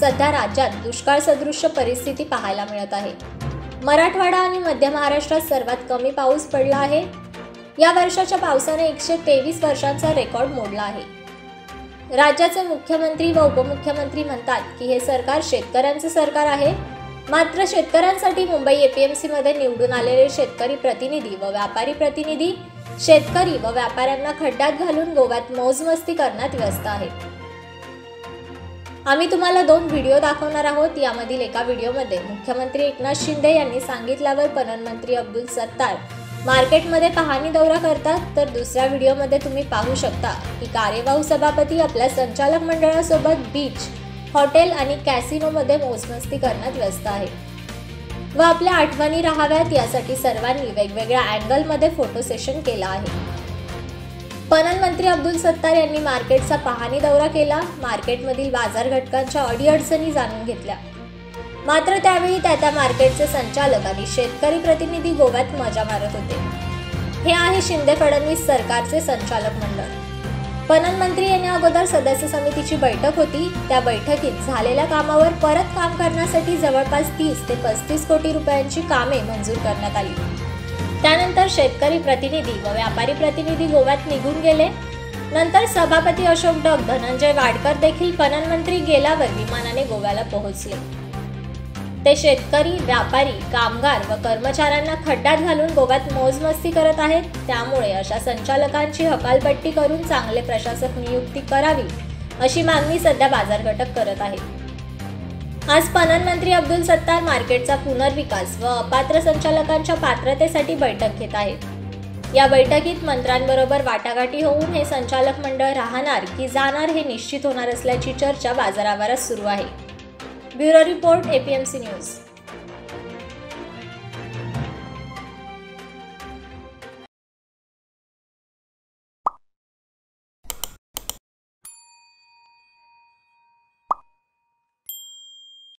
सध्या राज्यात दुष्काळ सदृश्य परिस्थिती पाहायला मिळत आहे. मराठवाडा आणि मध्य महाराष्ट्रात सर्वात कमी पाऊस पडला आहे. या वर्षाच्या पावसाने एकशे तेवीस वर्षांचा रेकॉर्ड मोडला आहे. राज्याचे मुख्यमंत्री व उपमुख्यमंत्री म्हणतात की हे सरकार शेतकऱ्यांचे सरकार आहे. मात्र शेतकऱ्यांसाठी मुंबई एपीएमसीमध्ये निवडून आलेले शेतकरी प्रतिनिधी व व्यापारी प्रतिनिधी शेतकरी व व्यापाऱ्यांना खड्ड्यात घालून गोव्यात मौजमस्ती करण्यात व्यस्त आहेत आम्ही तुम्हाला दोन व्हिडिओ दाखवणार आहोत यामधील एका व्हिडिओमध्ये मुख्यमंत्री एकनाथ शिंदे यांनी सांगितल्यावर पणनमंत्री अब्दुल सत्तार. मार्केटमध्ये पाहणी दौरा करतात तर दुसऱ्या व्हिडिओमध्ये तुम्ही पाहू शकता की कार्यवाहू सभापती आपल्या संचालक मंडळासोबत बीच हॉटेल आणि कॅसिनोमध्ये मोजमस्ती करण्यात व्यस्त आहे. व आपल्या आठवणी राहाव्यात यासाठी सर्वांनी वेगवेगळ्या अँगलमध्ये फोटो सेशन केला आहे. पणन मंत्री अब्दुल सत्तार यांनी मार्केटचा पाहणी दौरा केला. मार्केटमधील बाजार घटकांच्या अडीअडचणी जाणून घेतल्या. मात्र त्यावेळी त्या त्या मार्केटचे संचालक आणि शेतकरी प्रतिनिधी गोव्यात मजा मारत होते. हे आहे शिंदे फडणवीस सरकारचे संचालक मंडळ. पणन मंत्री यांनी अगोदर सदस्य समितीची बैठक होती. त्या बैठकीत झालेल्या कामावर परत काम करण्यासाठी जवळपास तीस ते पस्तीस कोटी रुपयांची कामे मंजूर करण्यात आली. त्यानंतर शेतकरी प्रतिनिधी व व्यापारी प्रतिनिधी गोव्यात निघून गेले. नंतर सभापती अशोक डग धनंजय वाडकर देखील पणन मंत्री गेल्यावर विमानाने गोव्याला पोहोचले. ते शेतकरी व्यापारी कामगार व कर्मचाऱ्यांना खड्ड्यात घालून गोव्यात मोजमस्ती करत आहेत. त्यामुळे अशा संचालकांची हकालपट्टी करून चांगले प्रशासक नियुक्ती करावी अशी मागणी सध्या बाजार घटक करत आहेत आज पणन मंत्री अब्दुल सत्तार मार्केटचा पुनर्विकास व अपात्र संचालकांच्या पात्रतेसाठी बैठक घेत आहेत. या बैठकीत मंत्र्यांबरोबर वाटाघाटी होऊन हे संचालक मंडळ राहणार की जाणार हे निश्चित होणार असल्याची चर्चा बाजारावरच सुरू आहे. Bureau report APMC news